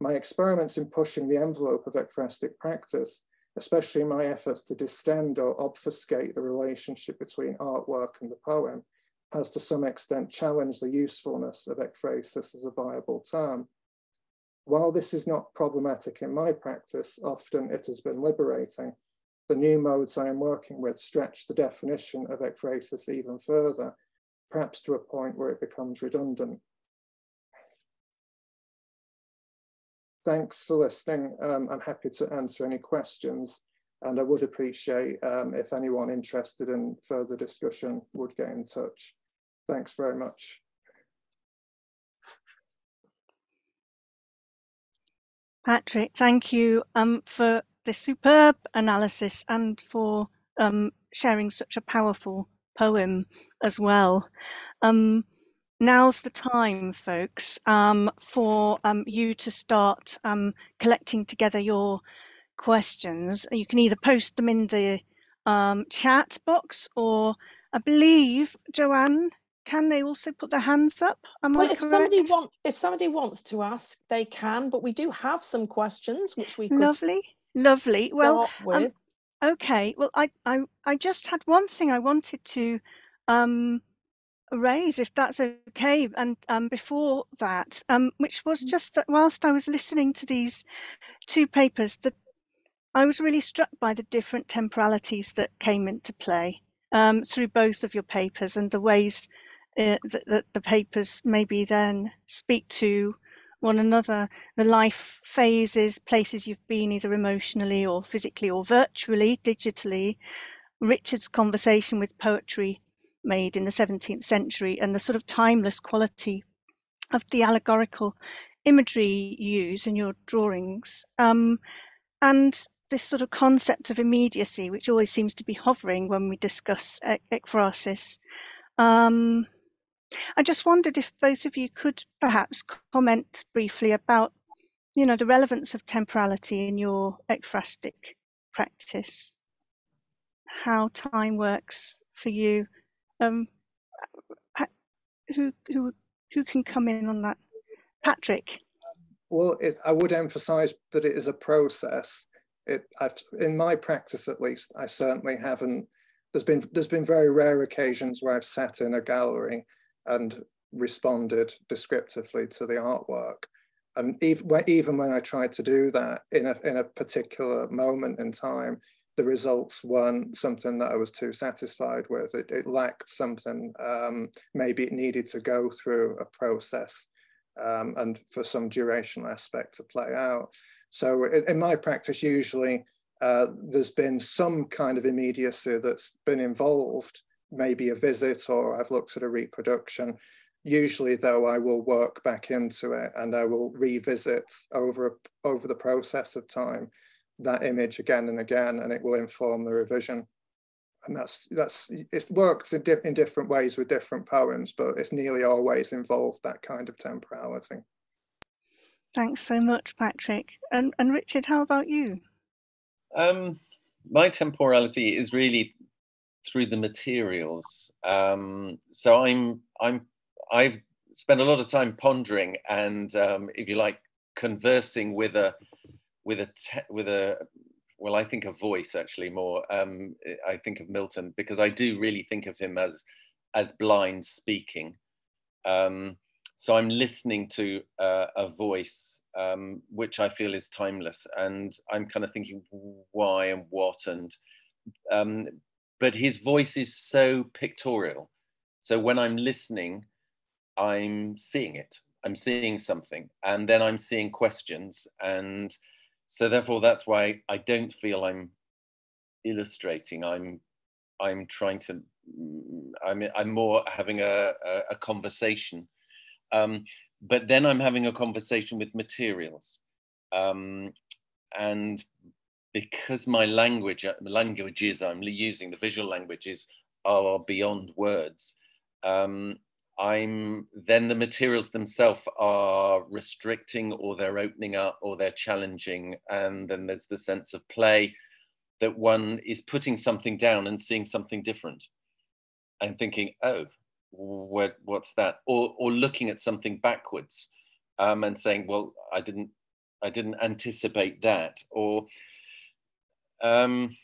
My experiments in pushing the envelope of ekphrastic practice, especially my efforts to distend or obfuscate the relationship between artwork and the poem, has to some extent challenged the usefulness of ekphrasis as a viable term. While this is not problematic in my practice, often it has been liberating. The new modes I am working with stretch the definition of ekphrasis even further, perhaps to a point where it becomes redundant. Thanks for listening. Um, I'm happy to answer any questions and I would appreciate um, if anyone interested in further discussion would get in touch. Thanks very much. Patrick, thank you um, for this superb analysis and for um, sharing such a powerful poem as well. Um, now's the time, folks, um, for um, you to start um, collecting together your questions. You can either post them in the um, chat box or I believe, Joanne, can they also put their hands up? Am well, I if correct? somebody want, if somebody wants to ask, they can. But we do have some questions which we could Lovely, lovely. Well, with. okay. Well, I, I, I just had one thing I wanted to um, raise, if that's okay. And um, before that, um, which was Mm. just that whilst I was listening to these two papers, that I was really struck by the different temporalities that came into play um, through both of your papers and the ways uh, that, that the papers maybe then speak to one another, the life phases, places you've been either emotionally or physically or virtually, digitally, Richard's conversation with poetry made in the 17th century and the sort of timeless quality of the allegorical imagery you use in your drawings. Um, and this sort of concept of immediacy, which always seems to be hovering when we discuss ekphrasis. Um, I just wondered if both of you could perhaps comment briefly about, you know, the relevance of temporality in your ekphrastic practice, how time works for you. Um, who who who can come in on that? Patrick. Well, it, I would emphasize that it is a process. It, in my practice, at least, I certainly haven't. There's been there's been very rare occasions where I've sat in a gallery and responded descriptively to the artwork, and even even when I tried to do that in a in a particular moment in time, the results weren't something that I was too satisfied with. It, it lacked something. Um, maybe it needed to go through a process um, and for some durational aspect to play out. So in, in my practice, usually uh, there's been some kind of immediacy that's been involved, maybe a visit or I've looked at a reproduction. Usually though, I will work back into it and I will revisit over, over the process of time that image again and again, and it will inform the revision and that's that's it works in, di in, different ways with different poems, but it's nearly always involved that kind of temporality. Thanks so much, Patrick. And and Richard, how about you? Um, my temporality is really through the materials. Um, so I'm I'm I've spent a lot of time pondering and, um, if you like, conversing with a with a with a well, I think of voice actually more. Um, I think of Milton because I do really think of him as as blind speaking. Um, so I'm listening to uh, a voice um, which I feel is timeless, and I'm kind of thinking why and what, and um, but his voice is so pictorial. So when I'm listening, I'm seeing it. I'm seeing something, and then I'm seeing questions and so therefore that's why i don't feel i'm illustrating. I'm i'm trying to i'm i'm more having a a, a conversation. Um, but then i'm having a conversation with materials. Um, and because my language languages i'm using the visual languages are beyond words. Um, I'm then the materials themselves are restricting or they're opening up or they're challenging. And then there's the sense of play that one is putting something down and seeing something different and thinking, oh, what, what's that? Or, or looking at something backwards um, and saying, well, I didn't, I didn't anticipate that. Or, um,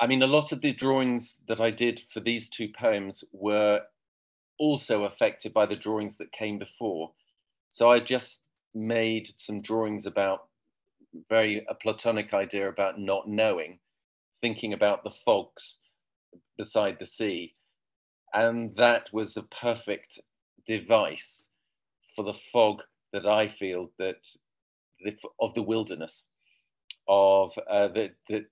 I mean, a lot of the drawings that I did for these two poems were also affected by the drawings that came before. So I just made some drawings about very a platonic idea about not knowing, thinking about the fogs beside the sea. And that was a perfect device for the fog that I feel that the, of the wilderness, of uh, that, that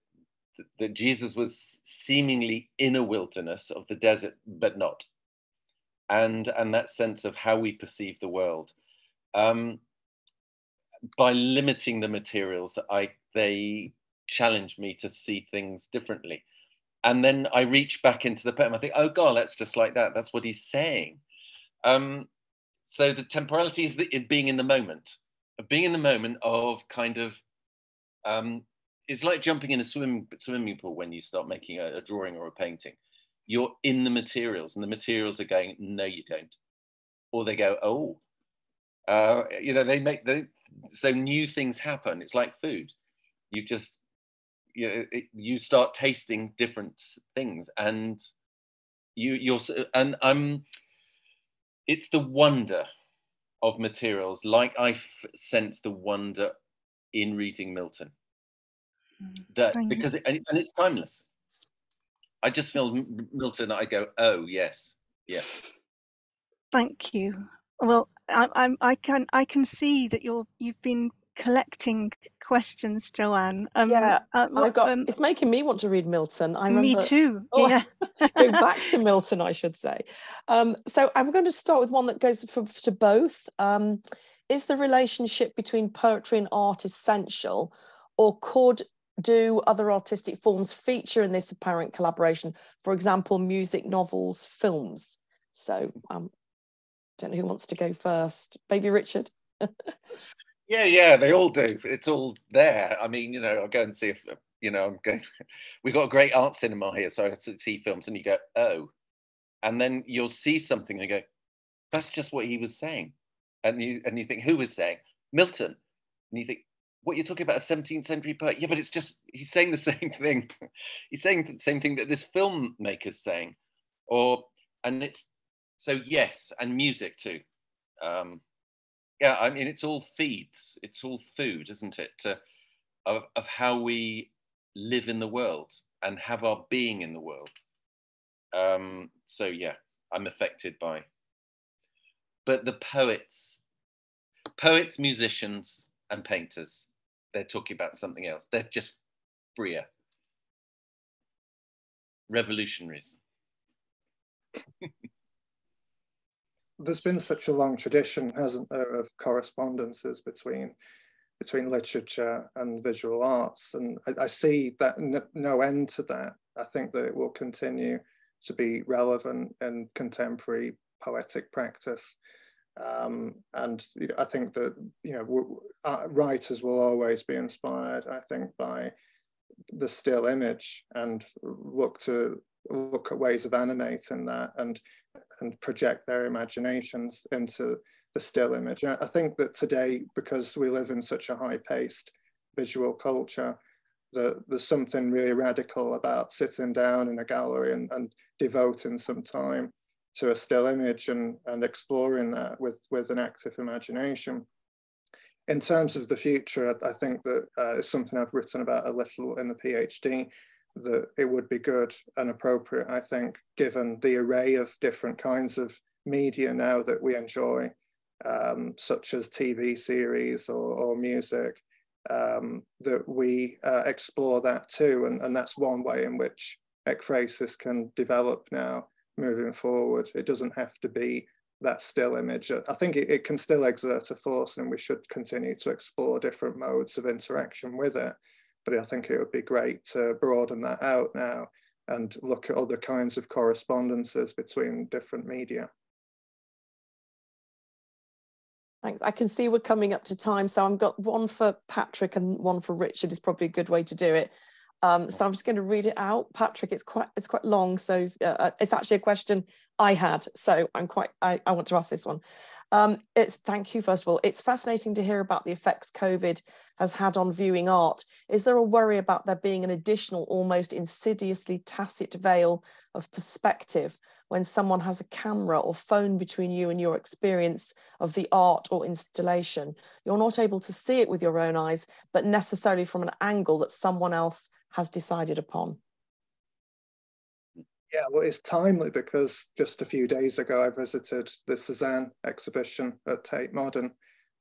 that Jesus was seemingly in a wilderness of the desert, but not and and that sense of how we perceive the world. Um, by limiting the materials, I they challenge me to see things differently. And then I reach back into the poem. I think, oh God, that's just like that. That's what he's saying. Um, so the temporality is the, being in the moment, being in the moment of kind of. Um, it's like jumping in a swim, swimming pool when you start making a, a drawing or a painting you're in the materials and the materials are going no you don't. Or they go oh. Uh, you know they make the so new things happen. It's like food. You just you know, it, you start tasting different things and you you're and i'm it's the wonder of materials like I sense the wonder in reading milton. Mm, that because it, and it's timeless I just feel Milton. I go, oh yes, yeah. Thank you. Well, I, I'm I can I can see that you're you've been collecting questions, Joanne. Um, yeah, uh, I've got. Um, it's making me want to read Milton. I remember. Me too. Oh, yeah. go back to Milton, I should say. Um, so I'm going to start with one that goes for, to both. Um, is the relationship between poetry and art essential, or could do other artistic forms feature in this apparent collaboration? For example, music, novels, films. So um, don't know who wants to go first. Maybe Richard. yeah, yeah, they all do. It's all there. I mean, you know, I'll go and see if you know. I'm going. We've got a great art cinema here, so I see films, and you go, oh, and then you'll see something and go, that's just what he was saying, and you and you think, who was saying Milton, and you think, what you're talking about a 17th century poet? Yeah but it's just he's saying the same thing. He's saying the same thing that this filmmaker's saying. Or and it's so yes and music too. Um yeah i mean it's all feeds it's all food isn't it of, of how we live in the world and have our being in the world. Um so yeah i'm affected by. But the poets poets musicians and painters they're talking about something else. They're just freer. Revolutionaries. There's been such a long tradition, hasn't there, of correspondences between between literature and visual arts, and I, I see that no end to that. I think that it will continue to be relevant in contemporary poetic practice. Um, and you know, I think that you know uh, writers will always be inspired. I think by the still image and look to look at ways of animating that and and project their imaginations into the still image. I think that today, because we live in such a high-paced visual culture, that there's something really radical about sitting down in a gallery and, and devoting some time to a still image and, and exploring that with, with an active imagination. In terms of the future, I think that uh, it's something I've written about a little in the PhD, that it would be good and appropriate, I think, given the array of different kinds of media now that we enjoy, um, such as TV series or, or music, um, that we uh, explore that too. And, and that's one way in which ekphrasis can develop now moving forward. It doesn't have to be that still image. I think it, it, can still exert a force and we should continue to explore different modes of interaction with it. But I think it would be great to broaden that out now and look at other kinds of correspondences between different media. Thanks. I can see we're coming up to time, so I've got one for Patrick and one for Richard is probably a good way to do it. Um, so I'm just going to read it out. Patrick, it's quite it's quite long, so uh, uh, it's actually a question I had, so I'm quite I, I want to ask this one. Um, it's thank you first of all. It's fascinating to hear about the effects COVID has had on viewing art. Is there a worry about there being an additional, almost insidiously tacit veil of perspective when someone has a camera or phone between you and your experience of the art or installation? You're not able to see it with your own eyes, but necessarily from an angle that someone else has decided upon. Yeah, well, it's timely because just a few days ago I visited the Cezanne exhibition at Tate Modern,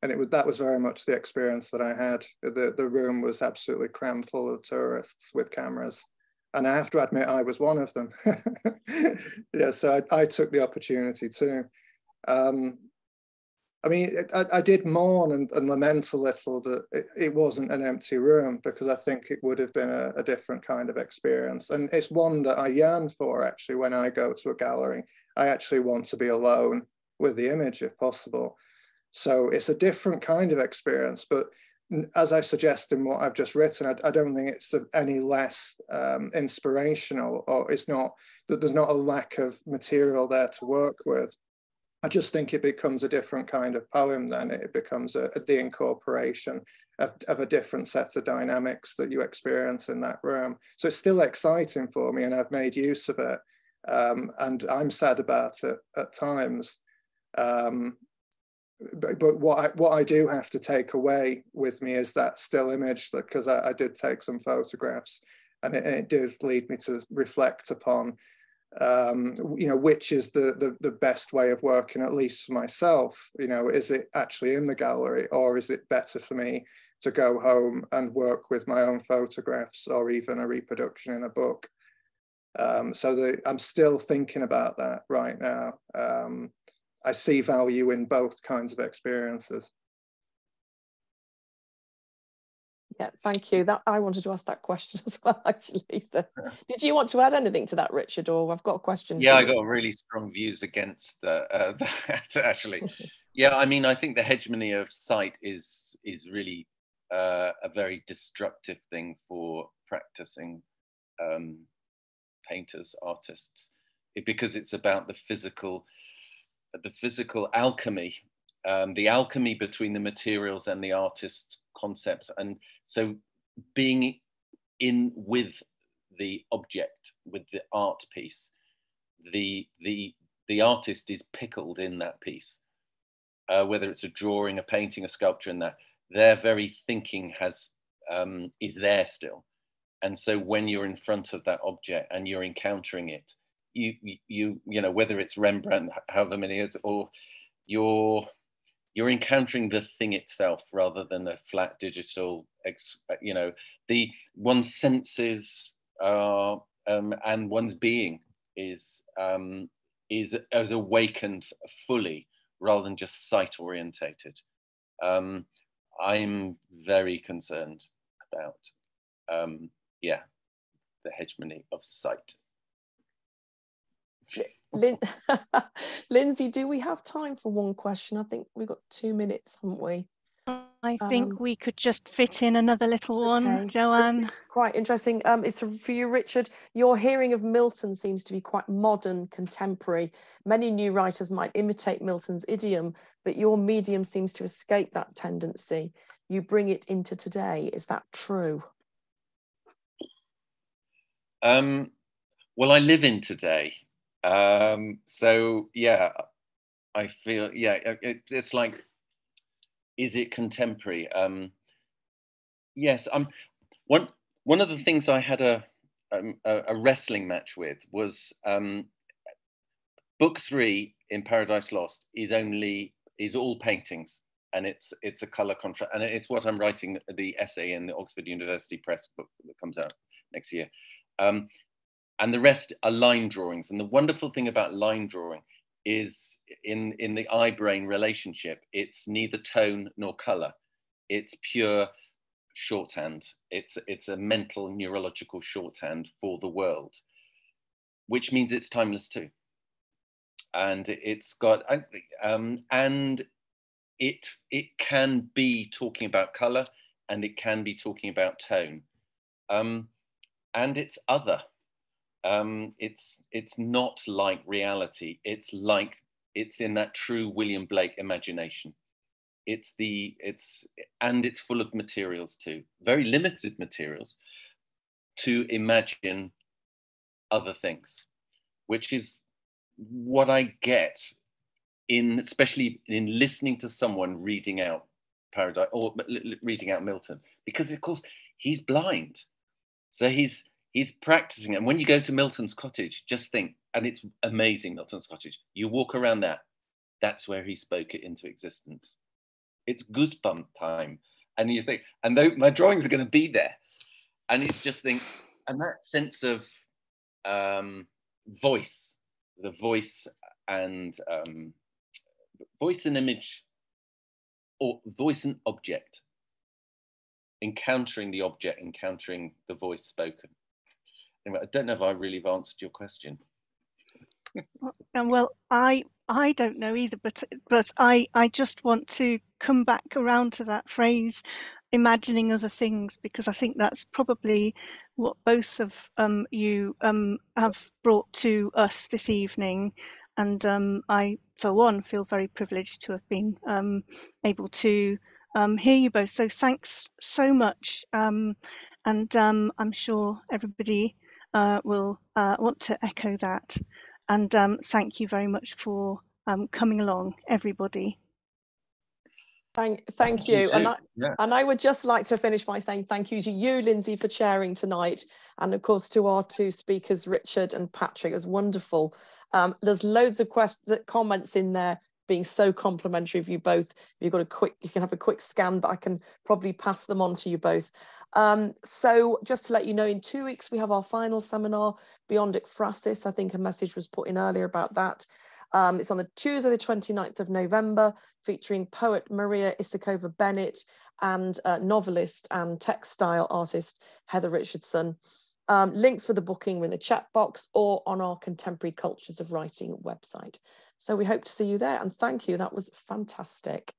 and it was that was very much the experience that I had. The the room was absolutely crammed full of tourists with cameras, and I have to admit I was one of them. yeah, so I, I, took the opportunity too. Um, I mean, I, I, did mourn and, and, lament a little that it, it, wasn't an empty room because I think it would have been a, a, different kind of experience. And it's one that I yearn for actually when I go to a gallery. I actually want to be alone with the image if possible. So it's a different kind of experience. But as I suggest in what I've just written, I, I don't think it's any less um, inspirational or it's not that there's not a lack of material there to work with. I just think it becomes a different kind of poem then. It becomes a, a, the incorporation of, of a different set of dynamics that you experience in that room. So it's still exciting for me and I've made use of it. Um, and I'm sad about it at times. Um, but, but, what I, what I do have to take away with me is that still image because I, I, did take some photographs and it, it did lead me to reflect upon um, you know, which is the, the, the best way of working, at least for myself. You know, is it actually in the gallery, or is it better for me to go home and work with my own photographs, or even a reproduction in a book? Um, so the, I'm still thinking about that right now. Um, I see value in both kinds of experiences. Yeah, thank you. That I wanted to ask that question as well, actually. So, did you want to add anything to that, Richard, or I've got a question? Yeah, I got really strong views against uh, uh, that. Actually, yeah, I mean, I think the hegemony of sight is is really uh, a very destructive thing for practicing um, painters, artists, it, because it's about the physical, the physical alchemy um, the alchemy between the materials and the artist concepts. And so being in with the object, with the art piece, the, the, the artist is pickled in that piece, uh, whether it's a drawing, a painting, a sculpture, and that their very thinking has um, is there still. And so when you're in front of that object and you're encountering it, you you you know whether it's Rembrandt, however many years, or you're you're encountering the thing itself rather than a flat digital you know the one's senses uh, um, and one's being is um, is as awakened fully rather than just sight orientated um, i'm very concerned about um, yeah the hegemony of sight Lin- Lindsay, do we have time for one question? I think we've got two minutes, haven't we? I think um, we could just fit in another little one, okay. Joanne. quite interesting. Um, it's for you, Richard. Your hearing of Milton seems to be quite modern, contemporary. Many new writers might imitate Milton's idiom, but your medium seems to escape that tendency. You bring it into today. Is that true? Um, well, I live in today. Um, so yeah, I feel yeah, it, it's like, is it contemporary? Um, yes, I'm. One one of the things I had a um, a, a, wrestling match with was um, book three in Paradise Lost is only is all paintings and it's it's a color contrast and it's what I'm writing the essay in the Oxford University Press book that comes out next year. Um, and the rest are line drawings. And the wonderful thing about line drawing is in, in the eye-brain relationship, it's neither tone nor color. It's pure shorthand. It's, it's a mental neurological shorthand for the world. which means it's timeless too. And it's got, um, and it, it can be talking about color and it can be talking about tone. Um, and it's other. Um, it's, it's not like reality. It's like, it's in that true William Blake imagination it's the it's and it's full of materials too very limited materials to imagine other things which is what i get in especially in listening to someone reading out paradise or reading out milton because of course he's blind so he's he's practicing and when you go to milton's cottage just think and it's amazing milton's cottage you walk around that that's where he spoke it into existence it's goosebump time. And you think, and though my drawings are going to be there. And it's just think, and that sense of um, voice, the voice and um, voice and image, or voice and object, encountering the object, encountering the voice spoken. Anyway, I don't know if I really have answered your question. And well, I I don't know either, but but I I just want to come back around to that phrase, imagining other things, because I think that's probably what both of um, you um, have brought to us this evening. And um, I, for one, feel very privileged to have been um, able to um, hear you both. So thanks so much. Um, and I'm sure everybody will uh, want to echo that. And um, thank you very much for um, coming along, everybody. Thank, thank you. and, I, yeah. and I would just like to finish by saying thank you to you, Lindsay, for chairing tonight. And of course, to our two speakers, Richard and Patrick. It was wonderful. Um, there's loads of questions, comments in there being so complimentary of you both. You've got a quick, you can have a quick scan, but I can probably pass them on to you both. Um, so just to let you know, in two weeks, we have our final seminar, Beyond Ekphrasis. I think a message was put in earlier about that. Um, it's on the Tuesday, the 29th of November, featuring poet Maria Isakova Bennett and uh, novelist and textile artist Heather Richardson. Um, links for the booking are in the chat box or on our Contemporary Cultures of Writing website. So we hope to see you there and thank you. That was fantastic.